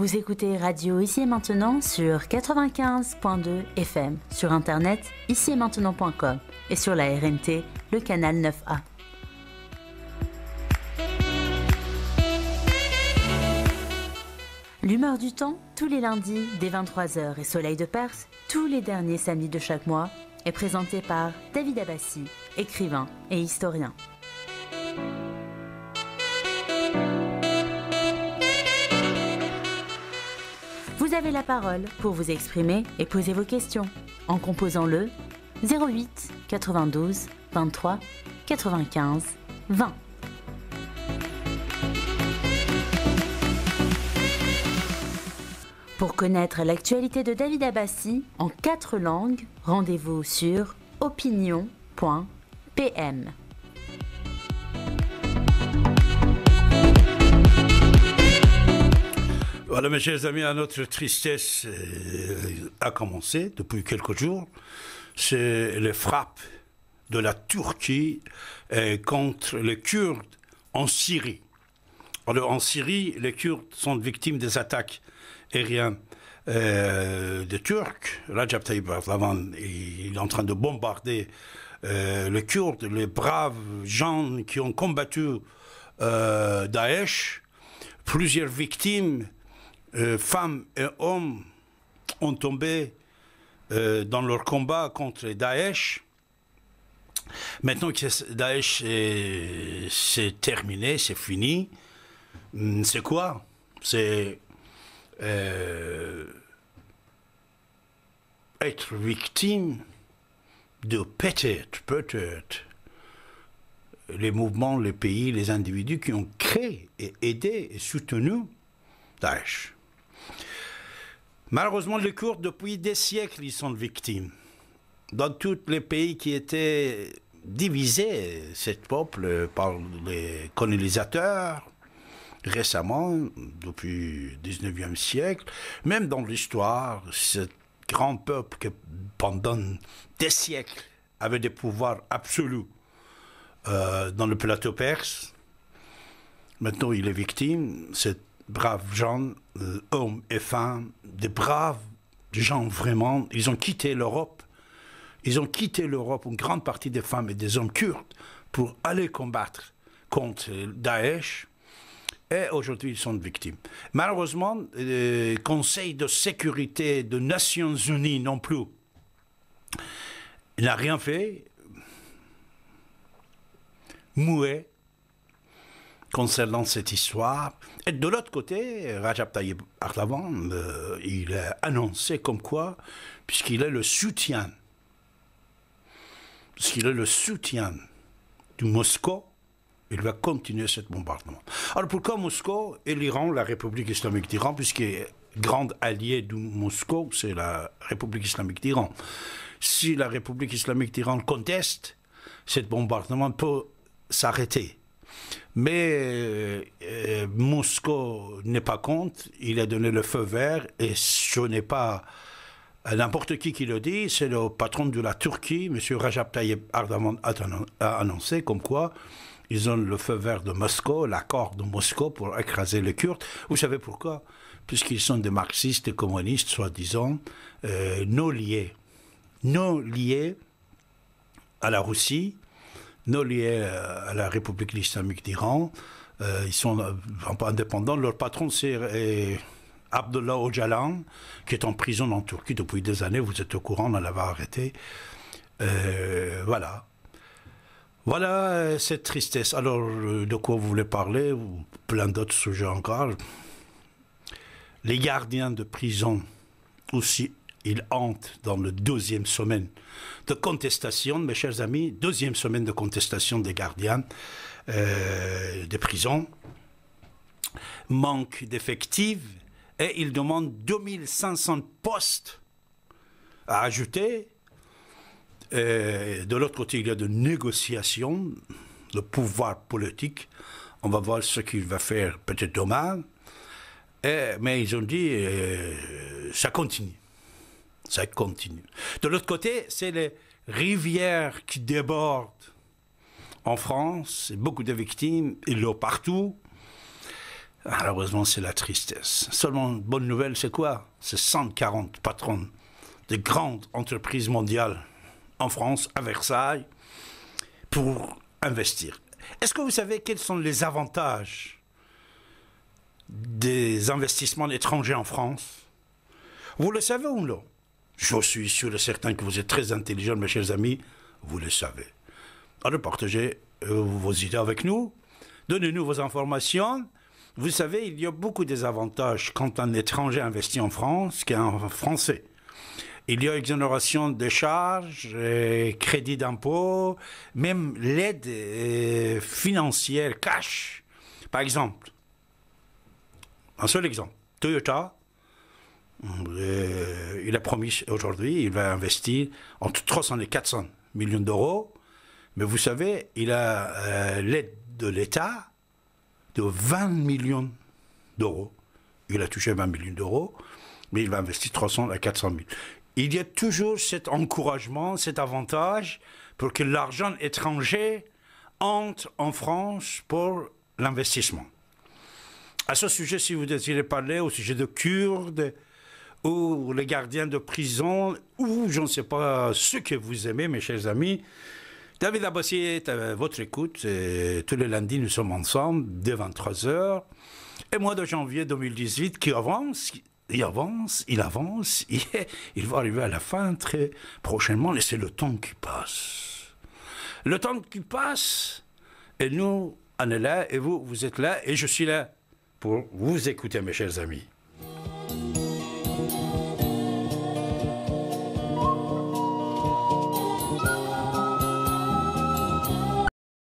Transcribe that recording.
Vous écoutez Radio Ici et Maintenant sur 95.2 FM, sur internet ici et maintenant.com et sur la RNT, le canal 9A. L'humeur du temps, tous les lundis dès 23h et Soleil de Perse, tous les derniers samedis de chaque mois, est présenté par David Abbassi, écrivain et historien. Vous avez la parole pour vous exprimer et poser vos questions en composant le 08 92 23 95 20. Pour connaître l'actualité de David Abbassi en quatre langues, rendez-vous sur opinion.pm. Voilà, mes chers amis, notre tristesse euh, a commencé depuis quelques jours. C'est les frappes de la Turquie euh, contre les Kurdes en Syrie. Alors, en Syrie, les Kurdes sont victimes des attaques aériennes euh, des Turcs. Rajab Tayyip il est en train de bombarder les Kurdes, les braves gens qui ont combattu Daesh. Plusieurs victimes euh, femmes et hommes ont tombé euh, dans leur combat contre Daesh. Maintenant que Daesh c'est terminé, c'est fini, hmm, c'est quoi? C'est euh, être victime de peut-être, peut-être, les mouvements, les pays, les individus qui ont créé et aidé et soutenu Daesh. Malheureusement, les Kurdes, depuis des siècles, ils sont victimes. Dans tous les pays qui étaient divisés, ce peuple, par les colonisateurs, récemment, depuis le 19e siècle, même dans l'histoire, ce grand peuple qui, pendant des siècles, avait des pouvoirs absolus euh, dans le plateau perse, maintenant il est victime. Braves gens, euh, hommes et femmes, des braves gens vraiment. Ils ont quitté l'Europe. Ils ont quitté l'Europe, une grande partie des femmes et des hommes kurdes, pour aller combattre contre Daesh. Et aujourd'hui, ils sont victimes. Malheureusement, le Conseil de sécurité des Nations Unies non plus n'a rien fait. Mouet concernant cette histoire. Et de l'autre côté, Rajab Tayyip Erdogan, euh, il a annoncé comme quoi, puisqu'il est le soutien, puisqu'il est le soutien du Moscou, il va continuer ce bombardement. Alors pourquoi Moscou et l'Iran, la République islamique d'Iran, puisque grande alliée du Moscou, c'est la République islamique d'Iran. Si la République islamique d'Iran conteste, ce bombardement peut s'arrêter. Mais euh, euh, Moscou n'est pas contre, il a donné le feu vert et ce n'est pas n'importe qui qui le dit, c'est le patron de la Turquie, M. Rajab Tayyip Erdogan, a annoncé comme quoi ils ont le feu vert de Moscou, l'accord de Moscou pour écraser les Kurdes. Vous savez pourquoi? Puisqu'ils sont des marxistes et communistes, soi-disant, euh, non liés. Non liés à la Russie, non liés à la République islamique d'Iran. Euh, ils sont euh, indépendants. Leur patron, c'est euh, Abdullah Öcalan, qui est en prison en Turquie depuis des années. Vous êtes au courant, on l'avait arrêté. voilà. Voilà cette tristesse. Alors, de quoi vous voulez parler Plein d'autres sujets encore? Les gardiens de prison aussi il entre dans le deuxième semaine de contestation, mes chers amis, deuxième semaine de contestation des gardiens euh, des prisons. Manque d'effectifs et il demande 2500 postes à ajouter. de l'autre côté, il y a de négociations, le pouvoir politique. On va voir ce qu'il va faire peut-être demain. mais ils ont dit, euh, ça continue ça continue. De l'autre côté, c'est les rivières qui débordent en France, beaucoup de victimes, y a partout. Malheureusement, c'est la tristesse. Seulement, bonne nouvelle, c'est quoi? C'est 140 patrons de grandes entreprises mondiales en France, à Versailles, pour investir. Est-ce que vous savez quels sont les avantages des investissements étrangers en France? Vous le savez ou non? Je suis sûr et certain que vous êtes très intelligents, mes chers amis, vous le savez. Alors partagez euh, vos idées avec nous, donnez-nous vos informations. Vous savez, il y a beaucoup des avantages quand un étranger investit en France qu'un Français. Il y a exonération des charges, crédit d'impôt, même l'aide euh, financière, cash. Par exemple, un seul exemple, Toyota, euh, il a promis aujourd'hui, il va investir entre 300 et 400 millions d'euros, mais vous savez, il a euh, l'aide de l'État de 20 millions d'euros. Il a touché 20 millions d'euros, mais il va investir 300 à 400 000 il y a toujours cet encouragement, cet avantage pour que l'argent étranger entre en France pour l'investissement. À ce sujet, si vous désirez parler au sujet de Kurdes ou les gardiens de prison, ou je ne sais pas ce que vous aimez, mes chers amis, David Abassier est à votre écoute. Tous les lundis, nous sommes ensemble dès 23h. Et mois de janvier 2018 qui avance, il avance, il avance, il, va arriver à la fin très prochainement, et c'est le temps qui passe. Le temps qui passe, et nous, on est là, et vous, vous êtes là, et je suis là pour vous écouter, mes chers amis.